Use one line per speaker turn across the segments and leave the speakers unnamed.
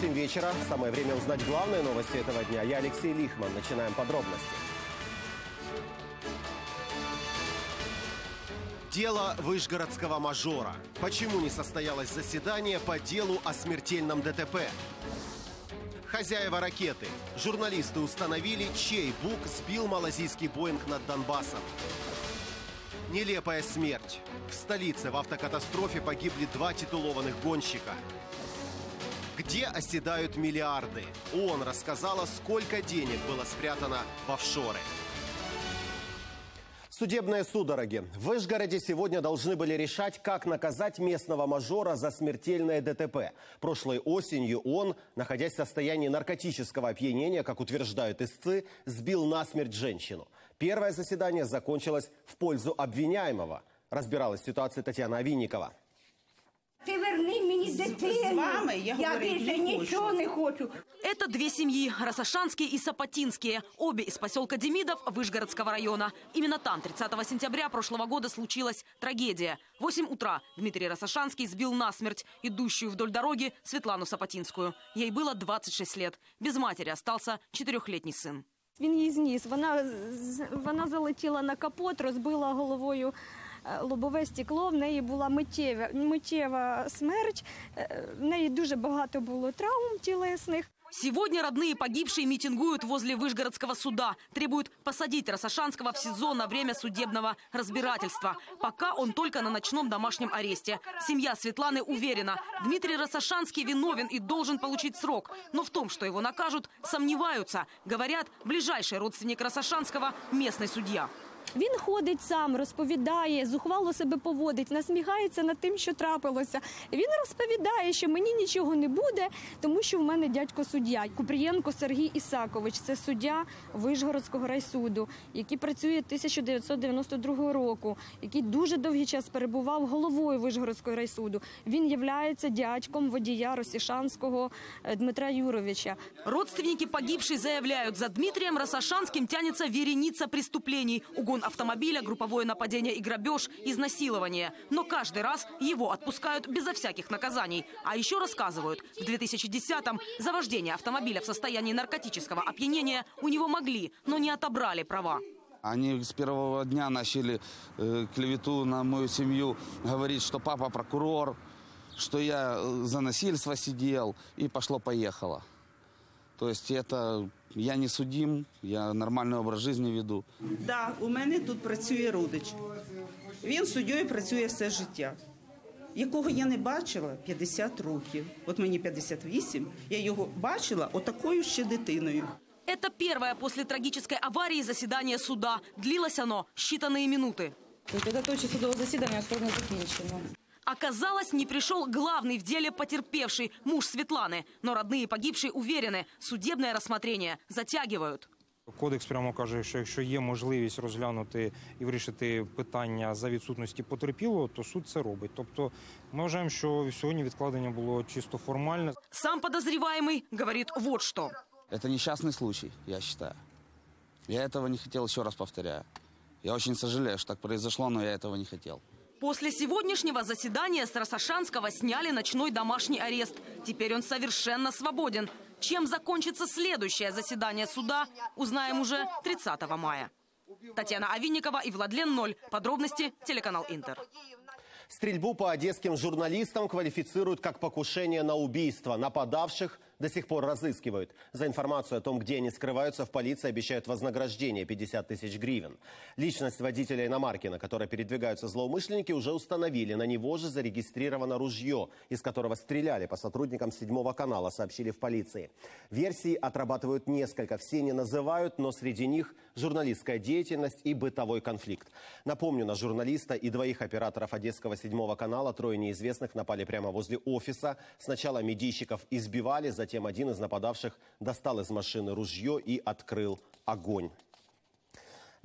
8 вечера. Самое время узнать главные новости этого дня. Я Алексей Лихман. Начинаем подробности. Дело вышгородского мажора. Почему не состоялось заседание по делу о смертельном ДТП? Хозяева ракеты. Журналисты установили, чей бук сбил малазийский Боинг над Донбассом. Нелепая смерть. В столице в автокатастрофе погибли два титулованных гонщика. Где оседают миллиарды? ООН рассказала, сколько денег было спрятано в офшоры. Судебные судороги. В Вышгороде сегодня должны были решать, как наказать местного мажора за смертельное ДТП. Прошлой осенью он, находясь в состоянии наркотического опьянения, как утверждают истцы, сбил насмерть женщину. Первое заседание закончилось в пользу обвиняемого. Разбиралась ситуация Татьяна Авинникова.
Ти верни мені дитину.
з вами я
я
говорити
більше
не хочу.
нічого не хочу.
Это две семьи – Росошанские и Сапотинские. Обе из поселка Демидов Выжгородского района. Именно там 30 сентября прошлого года случилась трагедия. В 8 утра Дмитрий Росошанский сбил насмерть идущую вдоль дороги Светлану Сапотинскую. Ей было 26 лет. Без матери остался четырехлетний сын.
Він її зніс. Вона, з- вона залетіла на капот, розбила головою е, лобове стекло. В неї була миттєва, миттєва смерть. Е, В неї дуже багато було травм тілесних.
Сегодня родные погибшие митингуют возле Выжгородского суда. Требуют посадить Росошанского в СИЗО на время судебного разбирательства. Пока он только на ночном домашнем аресте. Семья Светланы уверена, Дмитрий Росошанский виновен и должен получить срок. Но в том, что его накажут, сомневаются. Говорят, ближайший родственник Росошанского – местный судья.
Він ходить сам, розповідає, зухвало себе поводить, насміхається над тим, що трапилося. Він розповідає, що мені нічого не буде, тому що в мене дядько суддя. Купрієнко Сергій Ісакович це суддя Вишгородського райсуду, який працює 1992 року, який дуже довгий час перебував головою Вишгородського райсуду. Він являється дядьком водія Росішанського е, Дмитра Юровича.
Родственники погибшей заявляют, за Дмитрием Росошанским тянется вереница преступлений. Угон автомобиля, групповое нападение и грабеж, изнасилование. Но каждый раз его отпускают безо всяких наказаний. А еще рассказывают, в 2010-м за вождение автомобиля в состоянии наркотического опьянения у него могли, но не отобрали права.
Они с первого дня начали э, клевету на мою семью, говорить, что папа прокурор, что я э, за насильство сидел, и пошло-поехало. То есть это я не судим, я нормальный образ жизни веду.
Да, у мене тут працює родич. Він суддєю працює все життя. Якого я не бачила 50 років. От мені 58, я його бачила отакою ще дитиною.
Это первое после трагической аварии заседание суда. Длилось оно считанные минуты.
Підготовче судове засідання скоро закінчено.
Оказалось, не пришел главный в деле потерпевший, муж Светланы. Но родные погибшей уверены, судебное рассмотрение затягивают.
Кодекс прямо каже, що якщо є можливість розглянути і вирішити питання за відсутності потерпілого, то суд це робить. Тобто ми вважаємо, що сьогодні відкладення було чисто формальне.
Сам подозреваемый говорит вот что.
Это несчастный случай, я считаю. Я этого не хотел, еще раз повторяю. Я очень сожалею, что так произошло, но я этого не хотел.
После сегодняшнего заседания с Росошанского сняли ночной домашний арест. Теперь он совершенно свободен. Чем закончится следующее заседание суда, узнаем уже 30 мая. Татьяна Авинникова и Владлен Ноль. Подробности телеканал Интер.
Стрельбу по одесским журналистам квалифицируют как покушение на убийство. Нападавших до сих пор разыскивают. За информацию о том, где они скрываются, в полиции обещают вознаграждение 50 тысяч гривен. Личность водителя иномарки, на которой передвигаются злоумышленники, уже установили. На него же зарегистрировано ружье, из которого стреляли по сотрудникам седьмого канала, сообщили в полиции. Версии отрабатывают несколько. Все не называют, но среди них журналистская деятельность и бытовой конфликт. Напомню, на журналиста и двоих операторов Одесского седьмого канала трое неизвестных напали прямо возле офиса. Сначала медийщиков избивали, затем один из нападавших достал из машины ружье и открыл огонь.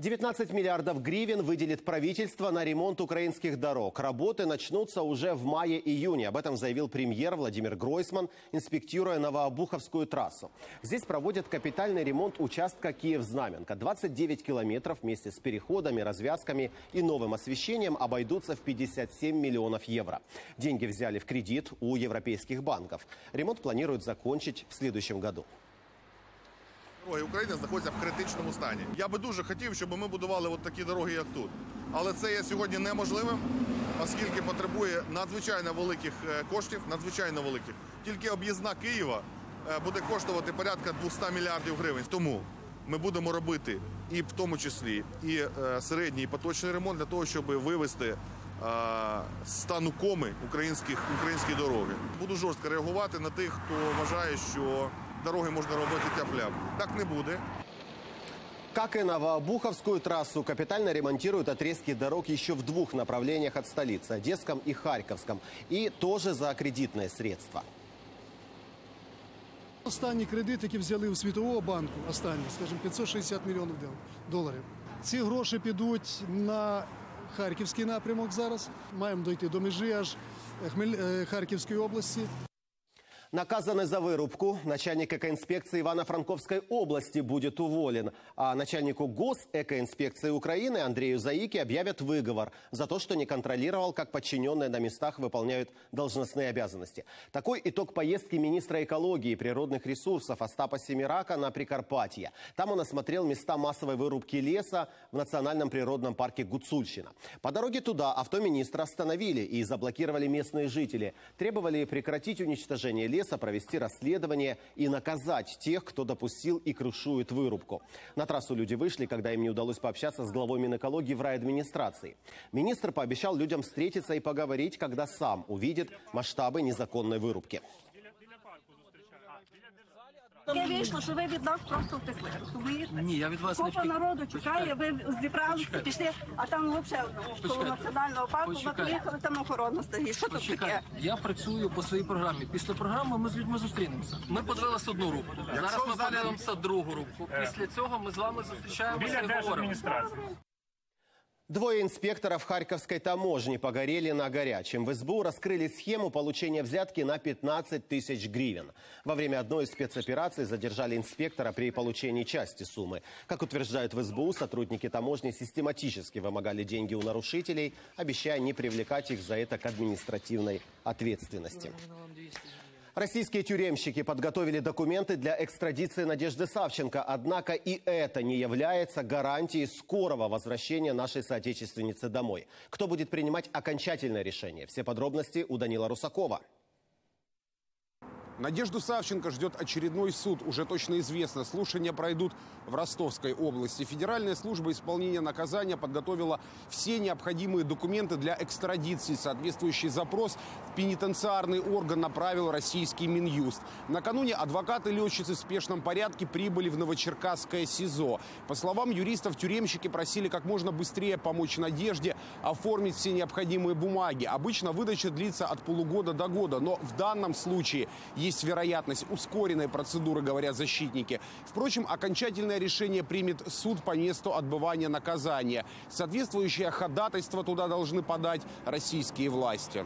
19 миллиардов гривен выделит правительство на ремонт украинских дорог. Работы начнутся уже в мае-июне. Об этом заявил премьер Владимир Гройсман, инспектируя Новообуховскую трассу. Здесь проводят капитальный ремонт участка Киев-Знаменка. 29 километров вместе с переходами, развязками и новым освещением обойдутся в 57 миллионов евро. Деньги взяли в кредит у европейских банков. Ремонт планируют закончить в следующем году.
Дороги України знаходяться в критичному стані. Я би дуже хотів, щоб ми будували от такі дороги, як тут. Але це є сьогодні неможливим, оскільки потребує надзвичайно великих е, коштів, надзвичайно великих. Тільки об'їзна Києва е, буде коштувати порядка 200 мільярдів гривень. Тому ми будемо робити і в тому числі і е, середній і поточний ремонт для того, щоб вивести стану коми українських українські дороги. Буду жорстко реагувати на тих, хто вважає, що дороги можна робити тяп-ляп. Так не буде.
Как и Новообуховскую трассу, капитально ремонтируют отрезки дорог еще в двух направлениях от столицы – Одесском и Харьковском. И тоже за кредитные средства.
Останні кредит, які взяли у Світового банку, останні, скажімо, 560 мільйонів дол- доларів. Ці гроші підуть на Харківський напрямок зараз. Маємо дойти до межі аж е, Хмель... е, Харківської області.
Наказанный за вырубку начальник экоинспекции Ивано-Франковской области будет уволен. А начальнику Госэкоинспекции Украины Андрею Заике объявят выговор за то, что не контролировал, как подчиненные на местах выполняют должностные обязанности. Такой итог поездки министра экологии и природных ресурсов Остапа Семирака на Прикарпатье. Там он осмотрел места массовой вырубки леса в национальном природном парке Гуцульщина. По дороге туда авто министра остановили и заблокировали местные жители. Требовали прекратить уничтожение леса, провести расследование и наказать тех, кто допустил и крушует вырубку. На трассу люди вышли, когда им не удалось пообщаться с главой Минэкологии в райадминистрации. Министр пообещал людям встретиться и поговорить, когда сам увидит масштабы незаконной вырубки.
Таке вийшло, що ви від нас просто втекли, розумієте?
Ні, я від вас не
Купа
втік.
народу чекає, ви зібралися, пішли, а там взагалі коло
Почекайте.
національного парку ви
Почекайте.
приїхали, там охорона стоїть. Що тут таке?
Почекайте, я працюю по своїй програмі. Після програми ми з людьми зустрінемося. Ми подивилися одну рубку. Зараз ми подивимося другу рубку. Після цього ми з вами зустрічаємося і говоримо.
Двое инспекторов Харьковской таможни погорели на горячем. В СБУ раскрыли схему получения взятки на 15 тысяч гривен. Во время одной из спецопераций задержали инспектора при получении части суммы. Как утверждают в СБУ, сотрудники таможни систематически вымогали деньги у нарушителей, обещая не привлекать их за это к административной ответственности. Российские тюремщики подготовили документы для экстрадиции Надежды Савченко. Однако и это не является гарантией скорого возвращения нашей соотечественницы домой. Кто будет принимать окончательное решение? Все подробности у Данила Русакова.
Надежду Савченко ждет очередной суд. Уже точно известно, слушания пройдут в Ростовской области. Федеральная служба исполнения наказания подготовила все необходимые документы для экстрадиции. Соответствующий запрос в пенитенциарный орган направил российский Минюст. Накануне адвокаты летчицы в спешном порядке прибыли в Новочеркасское СИЗО. По словам юристов, тюремщики просили как можно быстрее помочь Надежде оформить все необходимые бумаги. Обычно выдача длится от полугода до года, но в данном случае есть вероятность ускоренной процедуры, говорят защитники. Впрочем, окончательное решение примет суд по месту отбывания наказания. Соответствующее ходатайство туда должны подать российские власти.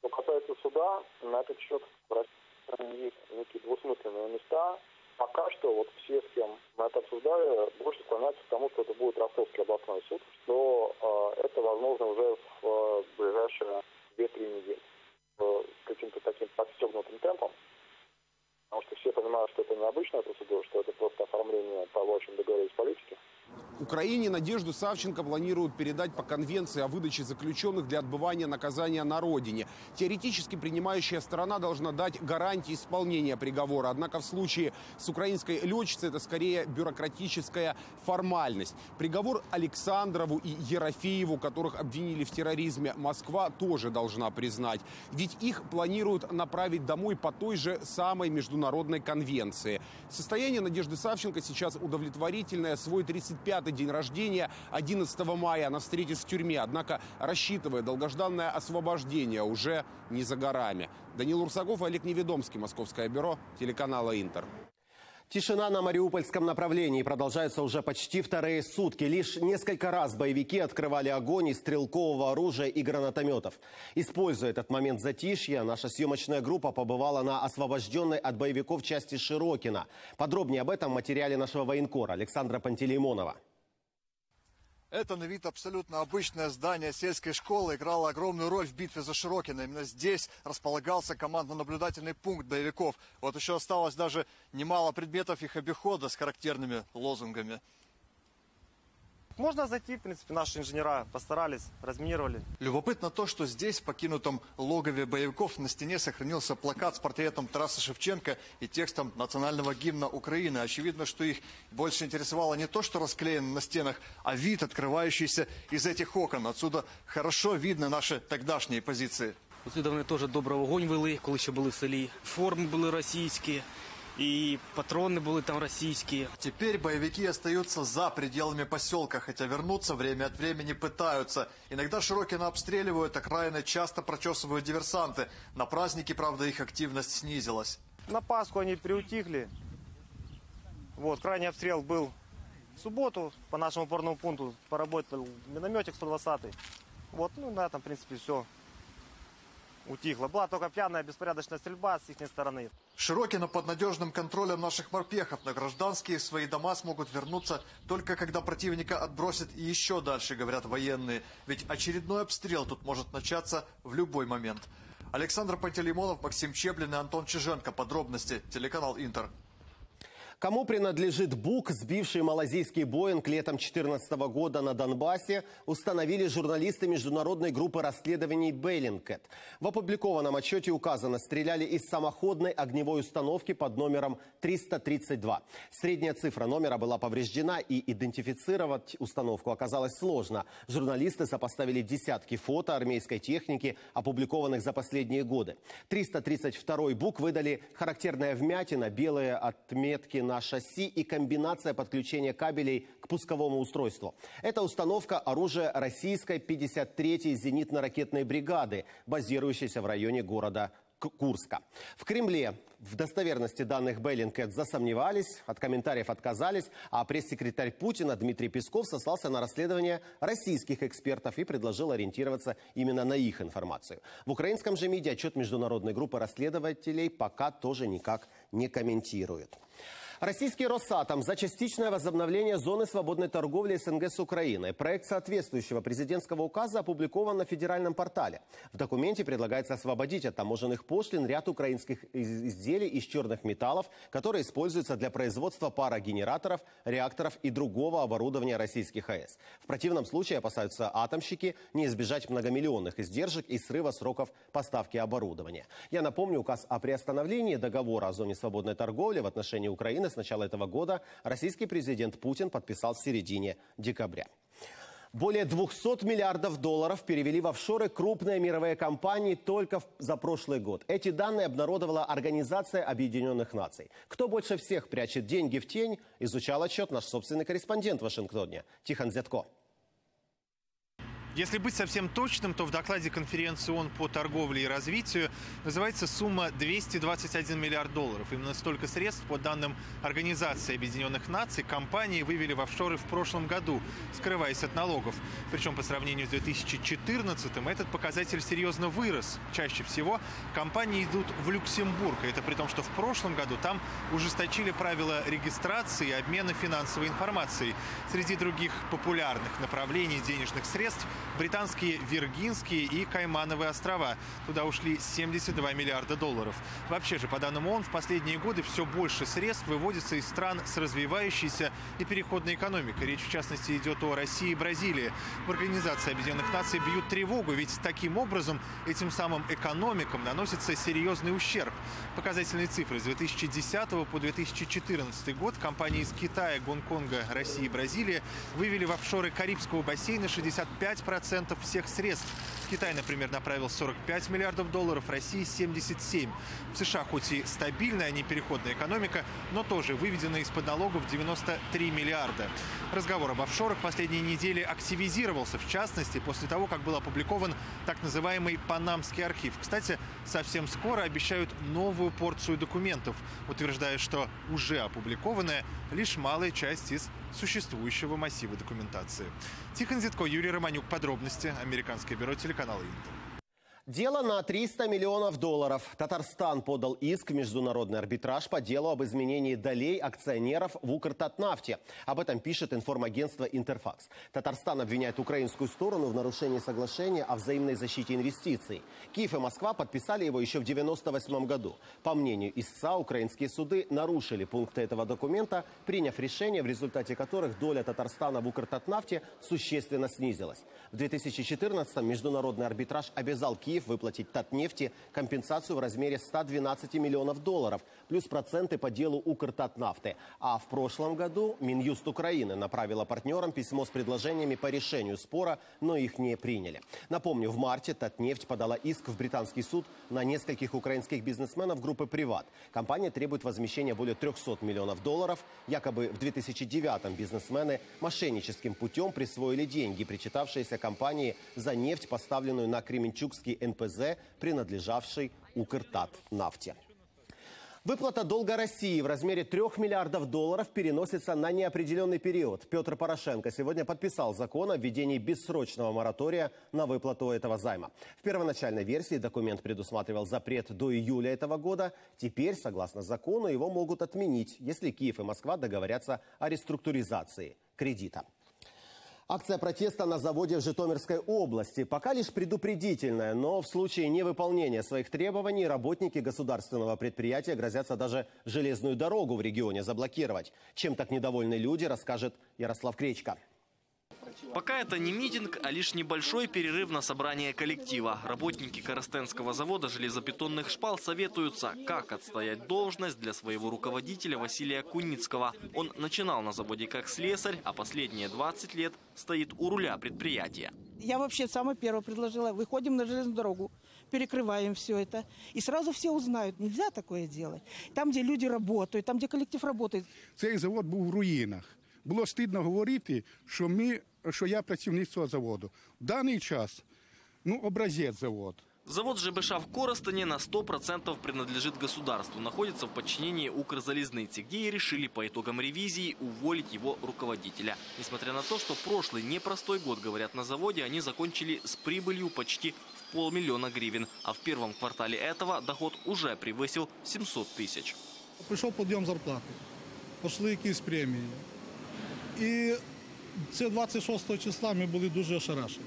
Что касается суда, на этот счет в России есть некие двусмысленные места. Пока что вот все, с кем мы это обсуждали, больше склоняются к тому, что это будет Ростовский областной суд, что э, это возможно уже в э, ближайшие 2-3 недели. Э, каким-то таким подстегнутым темпом. Потому что все понимают, что это необычная процедура, что это просто оформление того, о чем договорились политики.
Украине Надежду Савченко планируют передать по конвенции о выдаче заключенных для отбывания наказания на родине. Теоретически принимающая сторона должна дать гарантии исполнения приговора. Однако в случае с украинской летчицей это скорее бюрократическая формальность. Приговор Александрову и Ерофееву, которых обвинили в терроризме, Москва тоже должна признать. Ведь их планируют направить домой по той же самой международной конвенции. Состояние Надежды Савченко сейчас удовлетворительное. Свой 35-й день рождения 11 мая она встретит в тюрьме. Однако, рассчитывая долгожданное освобождение, уже не за горами. Данил Урсаков, Олег Неведомский, Московское бюро, телеканала «Интер».
Тишина на Мариупольском направлении продолжается уже почти вторые сутки. Лишь несколько раз боевики открывали огонь из стрелкового оружия и гранатометов. Используя этот момент затишья, наша съемочная группа побывала на освобожденной от боевиков части Широкина. Подробнее об этом в материале нашего военкора Александра Пантелеймонова.
Это на вид абсолютно обычное здание сельской школы играло огромную роль в битве за Широкино. Именно здесь располагался командно-наблюдательный пункт боевиков. Вот еще осталось даже немало предметов их обихода с характерными лозунгами.
Можно зайти, в принципе, наши инженера постарались, разминировали.
Любопытно то, что здесь, в покинутом логове боевиков, на стене сохранился плакат с портретом Тараса Шевченко и текстом национального гимна Украины. Очевидно, что их больше интересовало не то, что расклеено на стенах, а вид, открывающийся из этих окон. Отсюда хорошо видно наши тогдашние позиции.
Отсюда вони теж добре вогонь вели, коли ще були в селі. Форми були російські, и патроны были там российские.
Теперь боевики остаются за пределами поселка, хотя вернуться время от времени пытаются. Иногда Широкино обстреливают, окраины часто прочесывают диверсанты. На празднике, правда, их активность снизилась.
На Пасху они приутихли. Вот, крайний обстрел был в субботу по нашему опорному пункту. Поработал минометик 120 Вот, ну на этом, в принципе, все утихло. Была только пьяная беспорядочная стрельба с их стороны.
Широкино под надежным контролем наших морпехов. На гражданские свои дома смогут вернуться только когда противника отбросят и еще дальше, говорят военные. Ведь очередной обстрел тут может начаться в любой момент. Александр Пантелеймонов, Максим Чеблин и Антон Чиженко. Подробности. Телеканал Интер.
Кому принадлежит БУК, сбивший малазийский Боинг летом 2014 года на Донбассе, установили журналисты международной группы расследований Бейлинкет. В опубликованном отчете указано, стреляли из самоходной огневой установки под номером 332. Средняя цифра номера была повреждена и идентифицировать установку оказалось сложно. Журналисты сопоставили десятки фото армейской техники, опубликованных за последние годы. 332 БУК выдали характерная вмятина, белые отметки на шасси и комбинация подключения кабелей к пусковому устройству. Это установка оружия российской 53-й зенитно-ракетной бригады, базирующейся в районе города Курска. В Кремле в достоверности данных Беллинкет засомневались, от комментариев отказались, а пресс-секретарь Путина Дмитрий Песков сослался на расследование российских экспертов и предложил ориентироваться именно на их информацию. В украинском же МИДе отчет международной группы расследователей пока тоже никак не комментирует. Российский Росатом за частичное возобновление зоны свободной торговли СНГ с Украиной. Проект соответствующего президентского указа опубликован на федеральном портале. В документе предлагается освободить от таможенных пошлин ряд украинских изделий из черных металлов, которые используются для производства парогенераторов, реакторов и другого оборудования российских АЭС. В противном случае, опасаются атомщики, не избежать многомиллионных издержек и срыва сроков поставки оборудования. Я напомню, указ о приостановлении договора о зоне свободной торговли в отношении Украины с начала этого года российский президент Путин подписал в середине декабря. Более 200 миллиардов долларов перевели в офшоры крупные мировые компании только за прошлый год. Эти данные обнародовала Организация Объединенных Наций. Кто больше всех прячет деньги в тень, изучал отчет наш собственный корреспондент в Вашингтоне Тихон Зятко.
Если быть совсем точным, то в докладе конференции ООН по торговле и развитию называется сумма 221 миллиард долларов. Именно столько средств, по данным Организации Объединенных Наций, компании вывели в офшоры в прошлом году, скрываясь от налогов. Причем по сравнению с 2014 этот показатель серьезно вырос. Чаще всего компании идут в Люксембург. Это при том, что в прошлом году там ужесточили правила регистрации и обмена финансовой информацией. Среди других популярных направлений денежных средств – британские Виргинские и Каймановые острова. Туда ушли 72 миллиарда долларов. Вообще же, по данным ООН, в последние годы все больше средств выводится из стран с развивающейся и переходной экономикой. Речь, в частности, идет о России и Бразилии. В Организации Объединенных Наций бьют тревогу, ведь таким образом этим самым экономикам наносится серьезный ущерб. Показательные цифры с 2010 по 2014 год компании из Китая, Гонконга, России и Бразилии вывели в офшоры Карибского бассейна 65% 10% всех средств. Китай, например, направил 45 миллиардов долларов, Россия 77. В США хоть и стабильная, а не переходная экономика, но тоже выведена из-под налогов 93 миллиарда. Разговор об офшорах последние недели активизировался, в частности, после того, как был опубликован так называемый Панамский архив. Кстати, совсем скоро обещают новую порцию документов, утверждая, что уже опубликованная лишь малая часть из существующего массива документации. Тихон Зитко, Юрий Романюк. Подробности. Американское бюро телеканала Интер.
Дело на 300 миллионов долларов. Татарстан подал иск в международный арбитраж по делу об изменении долей акционеров в Укртатнафте. Об этом пишет информагентство «Интерфакс». Татарстан обвиняет украинскую сторону в нарушении соглашения о взаимной защите инвестиций. Киев и Москва подписали его еще в 1998 году. По мнению истца, украинские суды нарушили пункты этого документа, приняв решения, в результате которых доля Татарстана в Укртатнафте существенно снизилась. В 2014 международный арбитраж обязал Киев Киев выплатить Татнефти компенсацию в размере 112 миллионов долларов, плюс проценты по делу Укртатнафты. А в прошлом году Минюст Украины направила партнерам письмо с предложениями по решению спора, но их не приняли. Напомню, в марте Татнефть подала иск в британский суд на нескольких украинских бизнесменов группы «Приват». Компания требует возмещения более 300 миллионов долларов. Якобы в 2009-м бизнесмены мошенническим путем присвоили деньги, причитавшиеся компании за нефть, поставленную на Кременчугский НПЗ, принадлежавший Укртат нафте. Выплата долга России в размере 3 миллиардов долларов переносится на неопределенный период. Петр Порошенко сегодня подписал закон о введении бессрочного моратория на выплату этого займа. В первоначальной версии документ предусматривал запрет до июля этого года. Теперь, согласно закону, его могут отменить, если Киев и Москва договорятся о реструктуризации кредита. Акция протеста на заводе в Житомирской области пока лишь предупредительная, но в случае невыполнения своих требований работники государственного предприятия грозятся даже железную дорогу в регионе заблокировать. Чем так недовольны люди, расскажет Ярослав Кречко.
Пока это не митинг, а лишь небольшой перерыв на собрание коллектива. Работники Коростенского завода железобетонных шпал советуются, как отстоять должность для своего руководителя Василия Куницкого. Он начинал на заводе как слесарь, а последние 20 лет стоит у руля предприятия.
Я вообще самое первое предложила, выходим на железную дорогу, перекрываем все это. И сразу все узнают, нельзя такое делать. Там, где люди работают, там, где коллектив работает.
Цей завод був в руїнах. Було стидно говорити, що ми що я працівник цього заводу. В даний час ну, образець завод.
Завод ЖБШ в Коростане на 100% принадлежит государству, находится в подчинении Укрзалезницы, где и решили по итогам ревизии уволить его руководителя. Несмотря на то, что прошлый непростой год, говорят на заводе, они закончили с прибылью почти в полмиллиона гривен, а в первом квартале этого доход уже превысил 700 тысяч.
Прийшов підйом зарплати, пішли якісь премії. І це 26 числа ми були дуже ошарашені.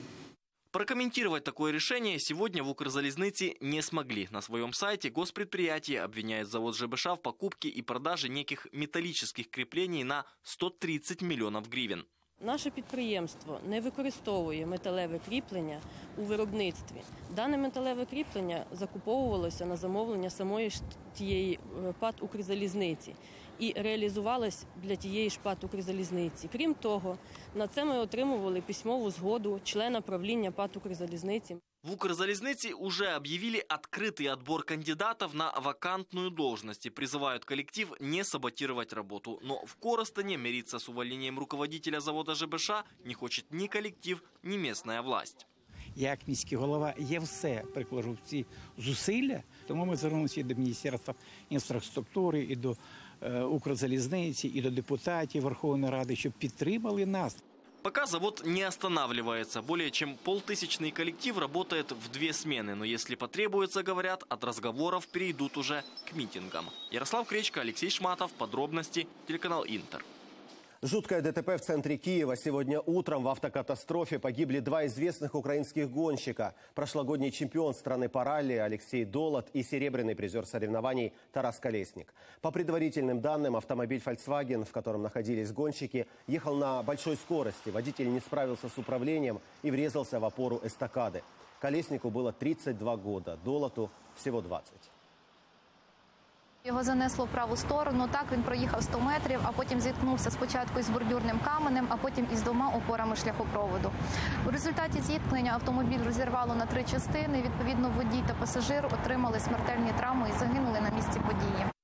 Прокомментировать такое решение сегодня в Укрзалезнице не смогли. На своем сайте госпредприятие обвиняет завод ЖБШ в покупке и продаже неких металлических креплений на 130 миллионов гривен.
Наше підприємство не використовує металеве кріплення у виробництві. Дане металеве кріплення закуповувалося на замовлення самої ж тієї е, ПАТ Укрзалізниці і реалізувалось для тієї ж ПАТ Укрзалізниці. Крім того, на це ми отримували письмову згоду члена правління ПАТ Укрзалізниці.
В Укрзалезнице уже объявили открытый отбор кандидатов на вакантную должность и призывают коллектив не саботировать работу. Но в Коростане мириться с увольнением руководителя завода ЖБШ не хочет ни коллектив, ни местная власть.
Я, як міський голова, я все прикладу в ці зусилля, тому ми звернулися і до Міністерства інфраструктури, і до е, Укрзалізниці, і до депутатів Верховної Ради, щоб підтримали нас.
Пока завод не останавливается. Более чем полтысячный коллектив работает в две смены. Но если потребуется, говорят, от разговоров перейдут уже к митингам. Ярослав Кречко, Алексей Шматов. Подробности. Телеканал Интер.
Жуткое ДТП в центре Киева. Сегодня утром в автокатастрофе погибли два известных украинских гонщика. Прошлогодний чемпион страны по ралли Алексей Долот и серебряный призер соревнований Тарас Колесник. По предварительным данным, автомобиль Volkswagen, в котором находились гонщики, ехал на большой скорости. Водитель не справился с управлением и врезался в опору эстакады. Колеснику было 32 года, Долоту всего 20.
Його занесло в праву сторону. Так він проїхав 100 метрів, а потім зіткнувся спочатку із бордюрним каменем, а потім із двома опорами шляхопроводу. У результаті зіткнення автомобіль розірвало на три частини. Відповідно, водій та пасажир отримали смертельні травми і загинули на місці події.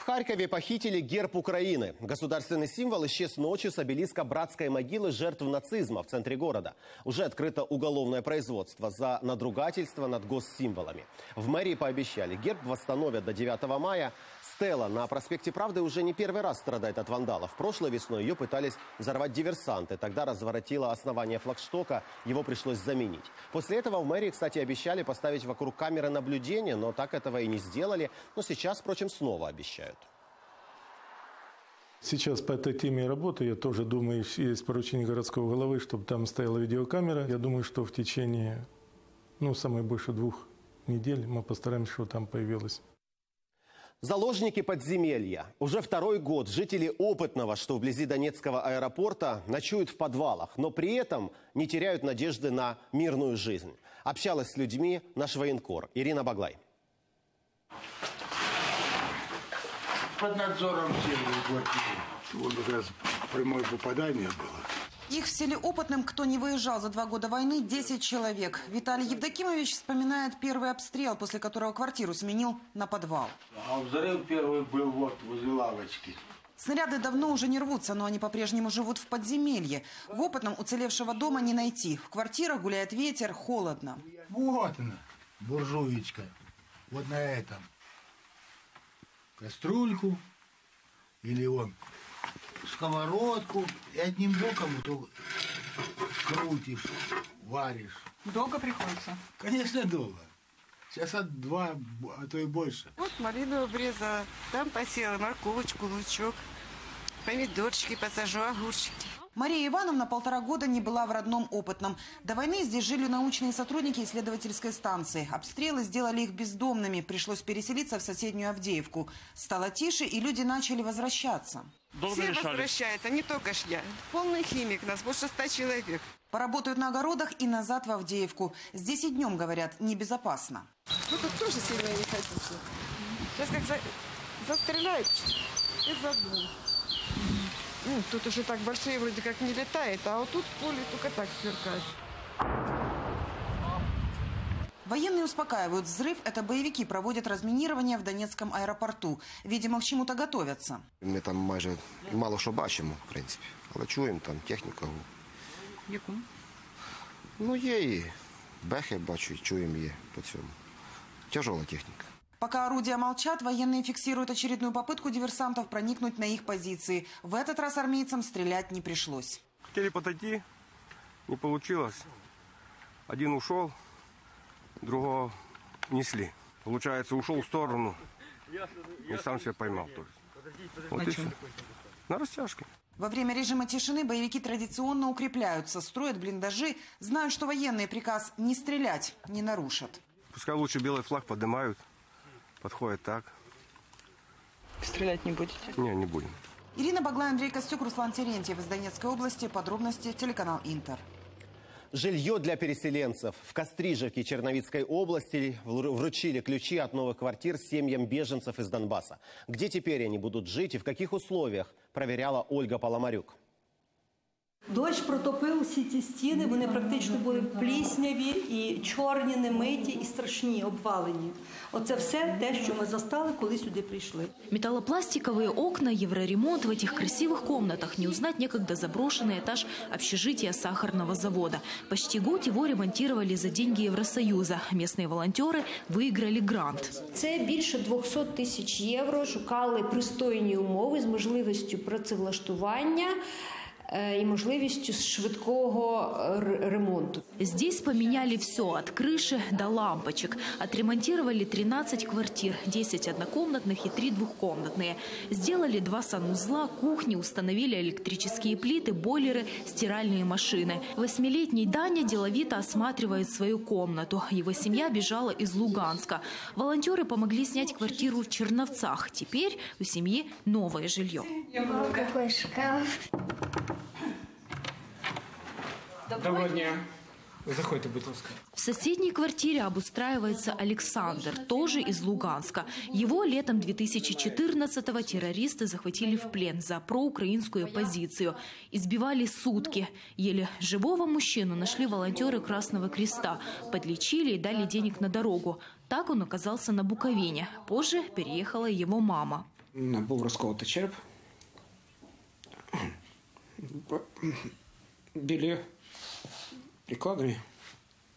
В Харькове похитили герб Украины. Государственный символ исчез ночью с обелиска братской могилы жертв нацизма в центре города. Уже открыто уголовное производство за надругательство над госсимволами. В мэрии пообещали, герб восстановят до 9 мая. Стелла на проспекте Правды уже не первый раз страдает от вандалов. Прошлой весной ее пытались взорвать диверсанты. Тогда разворотило основание флагштока, его пришлось заменить. После этого в мэрии, кстати, обещали поставить вокруг камеры наблюдения, но так этого и не сделали. Но сейчас, впрочем, снова обещают.
Сейчас по этой теме работаю. Я тоже думаю, есть поручение городского головы, чтобы там стояла видеокамера. Я думаю, что в течение, ну, самое больше двух недель мы постараемся, чтобы там появилось.
Заложники подземелья. Уже второй год жители Опытного, что вблизи Донецкого аэропорта, ночуют в подвалах, но при этом не теряют надежды на мирную жизнь. Общалась с людьми наш военкор Ирина Баглай.
Под надзором квартиры. Вот как раз прямое попадание было.
Их в селе Опытным, кто не выезжал за два года войны, 10 человек. Виталий Евдокимович вспоминает первый обстрел, после которого квартиру сменил на подвал.
А взрыв первый был вот возле лавочки.
Снаряды давно уже не рвутся, но они по-прежнему живут в подземелье. В Опытном уцелевшего дома не найти. В квартирах гуляет ветер, холодно.
Вот она, буржуечка. Вот на этом. Кастрюльку или он сковородку и одним боком то крутишь, варишь.
Долго приходится?
Конечно, долго. Сейчас от два, а то и больше.
Вот малину обрезала, там посела морковочку, лучок, помидорчики посажу, огурчики.
Мария Ивановна полтора года не была в родном опытном. До войны здесь жили научные сотрудники исследовательской станции. Обстрелы сделали их бездомными. Пришлось переселиться в соседнюю Авдеевку. Стало тише, и люди начали возвращаться.
Долго Все решали. возвращаются, не только ж я. Полный химик, нас больше ста человек.
Поработают на огородах и назад в Авдеевку. Здесь и днем, говорят, небезопасно.
Ну тут тоже сильно не хотите. Сейчас как за... застреляют и забыл. Ну, тут уже так большие вроде как не летает, а вот тут поле только так сверкает.
Военные успокаивают. Взрыв – это боевики проводят разминирование в Донецком аэропорту. Видимо, к чему-то готовятся.
Ми там майже мало що бачимо, в принципі. Але чуємо там техніку.
Яку?
Ну, є і бехи, бачу, і чуємо є по цьому. Тяжела техніка.
Пока орудия молчат, военные фиксируют очередную попытку диверсантов проникнуть на их позиции. В этот раз армейцам стрелять не пришлось.
Хотели подойти, не получилось. Один ушел, другого несли. Получается, ушел в сторону и сам себя поймал. То есть. Вот и все. На растяжке.
Во время режима тишины боевики традиционно укрепляются, строят блиндажи, знают, что военный приказ не стрелять не нарушат.
Пускай лучше белый флаг поднимают, подходят так.
Стрелять не будете?
Не, не будем.
Ирина Баглай, Андрей Костюк, Руслан Терентьев из Донецкой области. Подробности телеканал Интер.
Жилье для переселенцев. В Кострижевке Черновицкой области вручили ключи от новых квартир семьям беженцев из Донбасса. Где теперь они будут жить и в каких условиях, проверяла Ольга Паламарюк.
Дощ протопив всі ці стіни, вони практично були в плісняві і чорні, немиті, і страшні, обвалені. Оце все те, що ми застали, коли сюди прийшли.
Металлопластиковые окна, евроремонт в этих красивых комнатах. Не узнать некогда заброшенный этаж общежития сахарного завода. Почти год его ремонтировали за деньги Евросоюза. Местные волонтеры выиграли грант.
Це більше 200 тисяч євро. Шукали пристойні умови з можливістю працевлаштування і можливістю швидкого ремонту.
Здесь поменяли все от крыши до лампочек. Отремонтировали 13 квартир, 10 однокомнатных и 3 двухкомнатные. Сделали два санузла, кухни, установили электрические плиты, бойлеры, стиральные машины. Восьмилетний Даня деловито осматривает свою комнату. Его семья бежала из Луганска. Волонтеры помогли снять квартиру в Черновцах. Теперь у семьи новое жилье.
Какой шкаф.
Доброго дня.
Заходите, будь ласка.
В соседней квартире обустраивается Александр, тоже из Луганска. Его летом 2014-го террористы захватили в плен за проукраинскую оппозицию. Избивали сутки. Еле живого мужчину нашли волонтеры Красного Креста. Подлечили и дали денег на дорогу. Так он оказался на Буковине. Позже переехала его мама.
Був розколотий череп. Білі прикладами.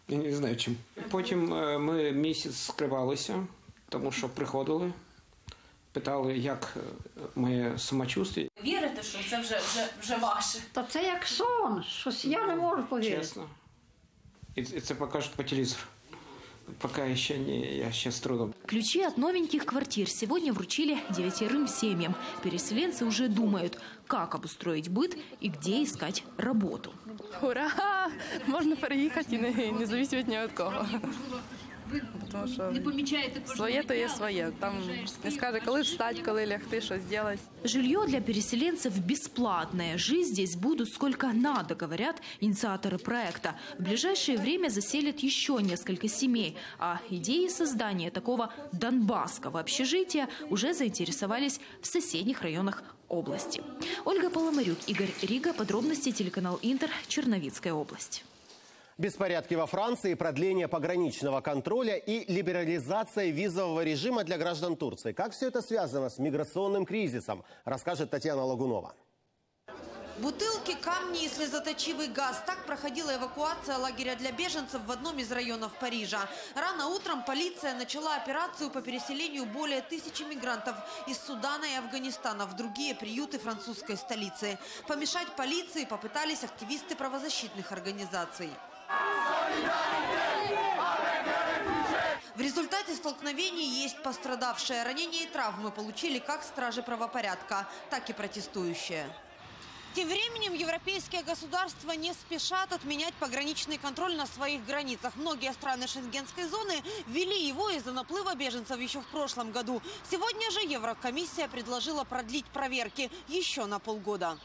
Я не знаю чим. Потім е, ми місяць скривалися, тому що приходили, питали, як е, моє самочувствие.
Вірите, що це вже, вже, вже ваше?
Та це як сон, щось я не можу повірити.
Чесно. І, і це покажуть по телевізору. Поки ще не, я ще з трудом.
Ключи от новеньких квартир сегодня вручили девятерым семьям. Переселенцы уже думают, как обустроить быт и где искать работу.
Ура! Можна переїхати і не, не зависити ні від кого. Тому що
Не помічаєте
своє то є своє. Там не скаже, коли встати, коли лягти, що зробити.
Жилье для переселенцев бесплатное. Жить здесь будут сколько надо, говорят инициаторы проекта. В ближайшее время заселят еще несколько семей. А идеей создания такого донбасского общежития уже заинтересовались в соседних районах области. Ольга Поломарюк, Игорь Рига. Подробности телеканал Интер. Черновицкая область.
Беспорядки во Франции, продление пограничного контроля и либерализация визового режима для граждан Турции. Как все это связано с миграционным кризисом, расскажет Татьяна Лагунова.
Бутылки, камни и слезоточивый газ. Так проходила эвакуация лагеря для беженцев в одном из районов Парижа. Рано утром полиция начала операцию по переселению более тысячи мигрантов из Судана и Афганистана в другие приюты французской столицы. Помешать полиции попытались активисты правозащитных организаций. В результате столкновений есть пострадавшие. Ранения и травмы получили как стражи правопорядка, так и протестующие. Тем временем европейские государства не спешат отменять пограничный контроль на своих границах. Многие страны шенгенской зоны ввели его из-за наплыва беженцев еще в прошлом году. Сегодня же Еврокомиссия предложила продлить проверки еще на полгода.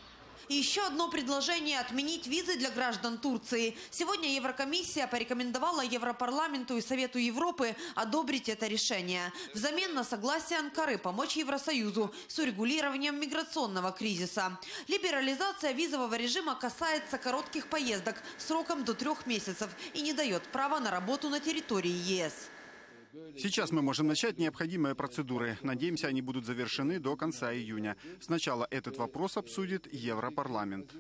Еще одно предложение – отменить визы для граждан Турции. Сегодня Еврокомиссия порекомендовала Европарламенту и Совету Европы одобрить это решение. Взамен на согласие Анкары помочь Евросоюзу с урегулированием миграционного кризиса. Либерализация визового режима касается коротких поездок сроком до трех месяцев и не дает права на работу на территории ЕС.
Сейчас мы можем начать необходимые процедуры. Надеемся, они будут завершены до конца июня. Сначала этот вопрос обсудит Европарламент.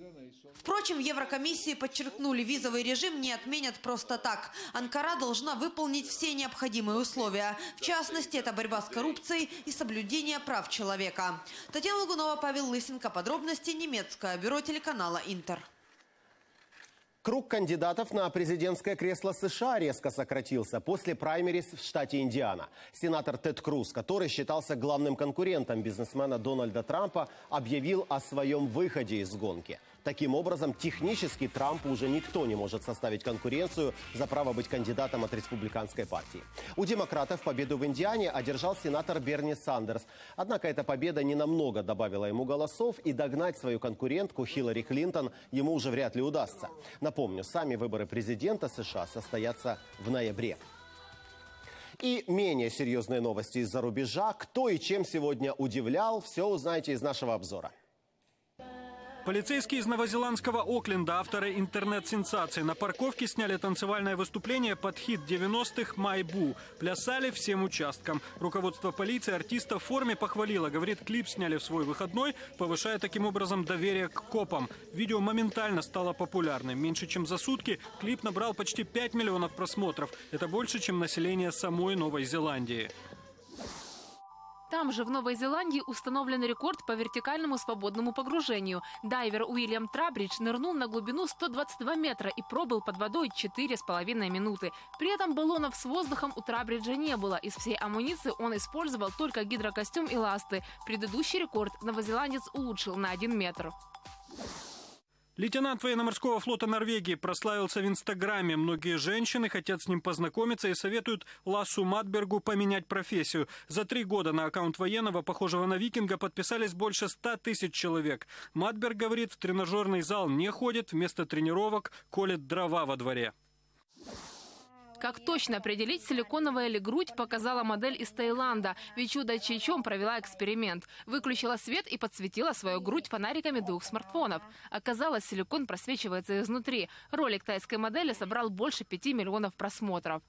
Впрочем, в Еврокомиссии подчеркнули, визовый режим не отменят просто так. Анкара должна выполнить все необходимые условия. В частности, это борьба с коррупцией и соблюдение прав человека. Татьяна Лагунова, Павел Лысенко. Подробности немецкое бюро телеканала «Интер».
Круг кандидатов на президентское кресло США резко сократился после праймерис в штате Индиана. Сенатор Тед Круз, который считался главным конкурентом бизнесмена Дональда Трампа, объявил о своем выходе из гонки. Таким образом, технически Трампу уже никто не может составить конкуренцию за право быть кандидатом от республиканской партии. У демократов победу в Индиане одержал сенатор Берни Сандерс. Однако эта победа не намного добавила ему голосов, и догнать свою конкурентку Хиллари Клинтон ему уже вряд ли удастся. Напомню, сами выборы президента США состоятся в ноябре. И менее серьезные новости из-за рубежа. Кто и чем сегодня удивлял, все узнаете из нашего обзора.
Полицейские из новозеландского Окленда, авторы интернет-сенсации, на парковке сняли танцевальное выступление под хит 90-х «Майбу». Плясали всем участкам. Руководство полиции артиста в форме похвалило. Говорит, клип сняли в свой выходной, повышая таким образом доверие к копам. Видео моментально стало популярным. Меньше чем за сутки клип набрал почти 5 миллионов просмотров. Это больше, чем население самой Новой Зеландии.
Там же, в Новой Зеландии, установлен рекорд по вертикальному свободному погружению. Дайвер Уильям Трабридж нырнул на глубину 122 метра и пробыл под водой 4,5 минуты. При этом баллонов с воздухом у Трабриджа не было. Из всей амуниции он использовал только гидрокостюм и ласты. Предыдущий рекорд новозеландец улучшил на 1 метр.
Лейтенант военно-морского флота Норвегии прославился в Инстаграме. Многие женщины хотят с ним познакомиться и советуют Лассу Матбергу поменять профессию. За три года на аккаунт военного, похожего на викинга, подписались больше ста тысяч человек. Матберг говорит, в тренажерный зал не ходит, вместо тренировок колет дрова во дворе.
Как точно определить, силиконовая ли грудь, показала модель из Таиланда. Вичуда Чичом провела эксперимент. Выключила свет и подсветила свою грудь фонариками двух смартфонов. Оказалось, силикон просвечивается изнутри. Ролик тайской модели собрал больше пяти миллионов просмотров.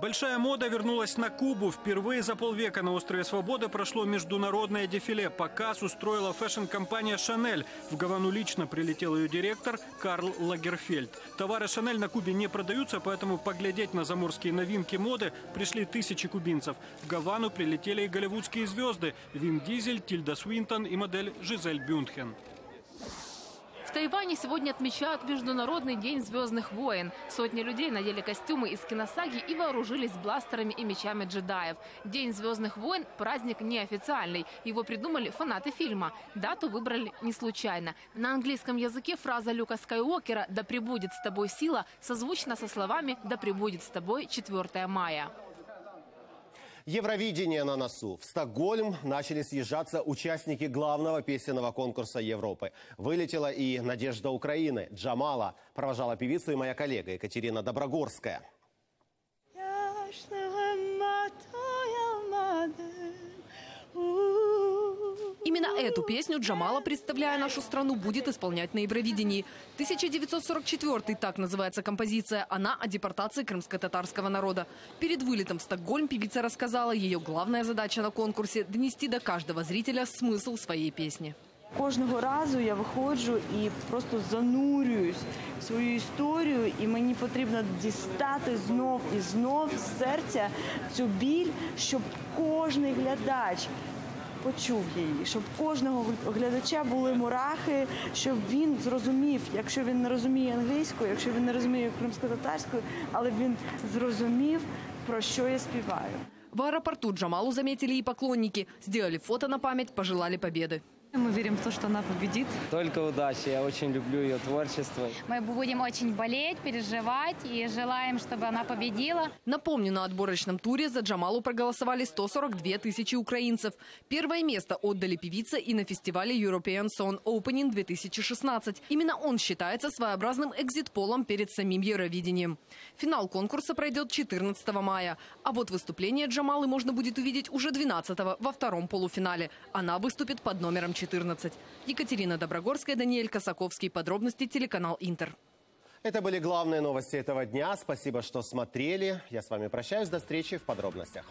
Большая мода вернулась на Кубу. Впервые за полвека на острове Свободы прошло международное дефиле. Показ устроила fashion-компания «Шанель». В Гавану лично прилетел ее директор Карл Лагерфельд. Товары «Шанель» на Кубе не продаются, поэтому поглядеть на заморские новинки моды пришли тысячи кубинцев. В Гавану прилетели и голливудские звезды – Вин Дизель, Тильда Свинтон и модель Жизель Бюндхен.
В Тайване сегодня отмечают Международный день звездных войн. Сотни людей надели костюмы из киносаги и вооружились бластерами и мечами джедаев. День звездных войн – праздник неофициальный. Его придумали фанаты фильма. Дату выбрали не случайно. На английском языке фраза Люка Скайуокера «Да пребудет с тобой сила» созвучна со словами «Да пребудет с тобой 4 мая».
Евровидение на носу. В Стокгольм начали съезжаться участники главного песенного конкурса Европы. Вылетела и Надежда Украины. Джамала провожала певицу и моя коллега Екатерина Доброгорская.
Именно эту песню Джамала, представляя нашу страну, будет исполнять на Евровидении. 1944 так называется композиция. Она о депортации крымско-татарского народа. Перед вылетом в Стокгольм певица рассказала, ее главная задача на конкурсе – донести до каждого зрителя смысл своей песни.
Кожного разу я виходжу і просто занурююсь в свою історію, і мені потрібно дістати знов і знов з серця цю біль, щоб кожний глядач почув її, щоб кожного глядача були мурахи, щоб він зрозумів, якщо він не розуміє англійською, якщо він не розуміє кримсько-татарською, але він зрозумів, про що я співаю.
В аэропорту Джамалу заметили и поклонники. Сделали фото на память, пожелали победы.
Мы верим в то, что она победит.
Только удачи. Я очень люблю ее творчество.
Мы будем очень болеть, переживать и желаем, чтобы она победила.
Напомню, на отборочном туре за Джамалу проголосовали 142 тысячи украинцев. Первое место отдали певице и на фестивале European Song Opening 2016. Именно он считается своеобразным экзит-полом перед самим Евровидением. Финал конкурса пройдет 14 мая. А вот выступление Джамалы можно будет увидеть уже 12 во втором полуфинале. Она выступит под номером 14. Екатерина Доброгорская, Даниэль Косаковский. Подробности телеканал Интер.
Это были главные новости этого дня. Спасибо, что смотрели. Я с вами прощаюсь. До встречи в подробностях.